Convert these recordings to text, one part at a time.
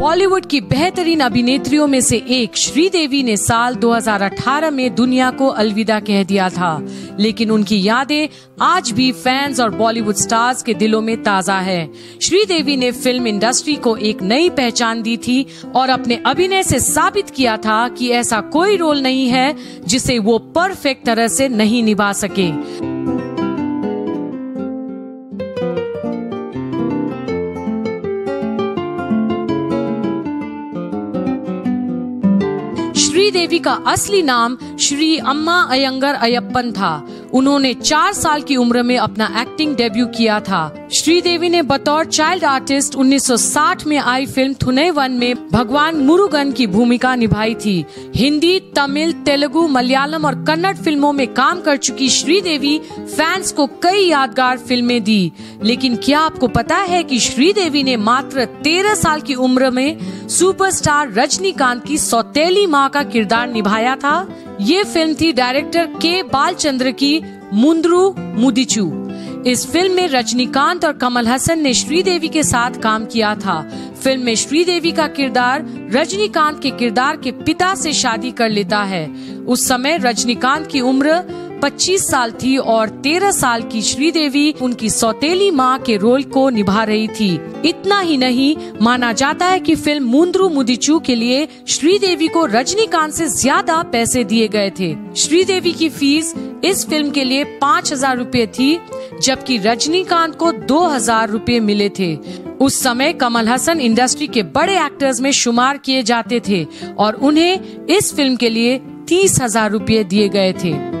बॉलीवुड की बेहतरीन अभिनेत्रियों में से एक श्रीदेवी ने साल 2018 में दुनिया को अलविदा कह दिया था। लेकिन उनकी यादें आज भी फैंस और बॉलीवुड स्टार्स के दिलों में ताज़ा है। श्रीदेवी ने फ़िल्म इंडस्ट्री को एक नई पहचान दी थी और अपने अभिनय से साबित किया था कि ऐसा कोई रोल नहीं है जिसे वो परफेक्ट तरह से नहीं निभा सके। श्रीदेवी का असली नाम श्री अम्मा अयंगर अयप्पन था। उन्होंने चार साल की उम्र में अपना एक्टिंग डेब्यू किया था। श्रीदेवी ने बतौर चाइल्ड आर्टिस्ट 1960 में आई फ़िल्म थुने वन में भगवान मुरुगन की भूमिका निभाई थी। हिंदी, तमिल, तेलुगु, मलयालम और कन्नड़ फ़िल्मों में काम कर चुकी श्रीदेवी फैंस को कई यादगार फ़िल्में दी। लेकिन क्या आपको पता है कि श्रीदेवी ने मात्र तेरह साल की उम्र में सुपरस्टार रजनीकांत की सौतेली माँ का किरदार निभाया था? ये फ़िल्म थी डायरेक्टर के बालचंद्र की मुंद्रू मुदिचू। इस फ़िल्म में रजनीकांत और कमल हसन ने श्रीदेवी के साथ काम किया था। फ़िल्म में श्रीदेवी का किरदार रजनीकांत के किरदार के पिता से शादी कर लेता है। उस समय रजनीकांत की उम्र 25 साल थी और 13 साल की श्रीदेवी उनकी सौतेली माँ के रोल को निभा रही थी। इतना ही नहीं, माना जाता है कि फ़िल्म मुंद्रू मुदिचू के लिए श्रीदेवी को रजनीकांत से ज़्यादा पैसे दिए गए थे। श्रीदेवी की फ़ीस इस फ़िल्म के लिए पाँच हज़ार रूपए थी, जबकि रजनीकांत को दो हज़ार रूपए मिले थे। उस समय कमल हसन इंडस्ट्री के बड़े एक्टर्स में शुमार किए जाते थे और उन्हें इस फ़िल्म के लिए तीस हज़ार रूपए दिए गए थे।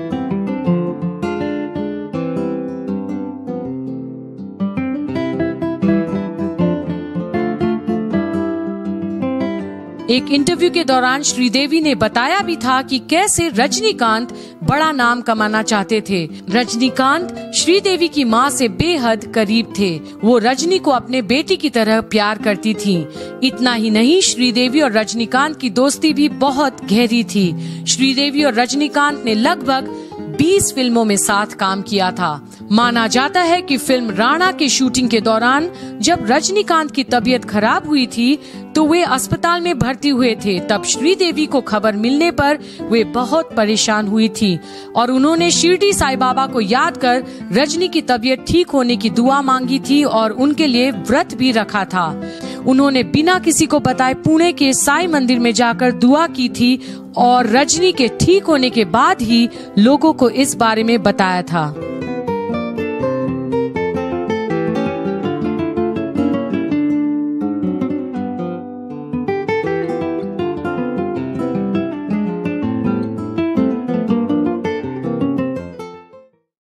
एक इंटरव्यू के दौरान श्रीदेवी ने बताया भी था कि कैसे रजनीकांत बड़ा नाम कमाना चाहते थे। रजनीकांत श्रीदेवी की माँ से बेहद करीब थे। वो रजनी को अपने बेटी की तरह प्यार करती थी। इतना ही नहीं, श्रीदेवी और रजनीकांत की दोस्ती भी बहुत गहरी थी। श्रीदेवी और रजनीकांत ने लगभग 20 फ़िल्मों में साथ काम किया था। माना जाता है कि फ़िल्म राणा की शूटिंग के दौरान, जब रजनीकांत की तबीयत खराब हुई थी तो वे अस्पताल में भर्ती हुए थे। तब श्रीदेवी को खबर मिलने पर वे बहुत परेशान हुई थी और उन्होंने शिरडी साई बाबा को याद कर रजनी की तबीयत ठीक होने की दुआ मांगी थी और उनके लिए व्रत भी रखा था। उन्होंने बिना किसी को बताए पुणे के साई मंदिर में जाकर दुआ की थी और रजनी के ठीक होने के बाद ही लोगों को इस बारे में बताया था।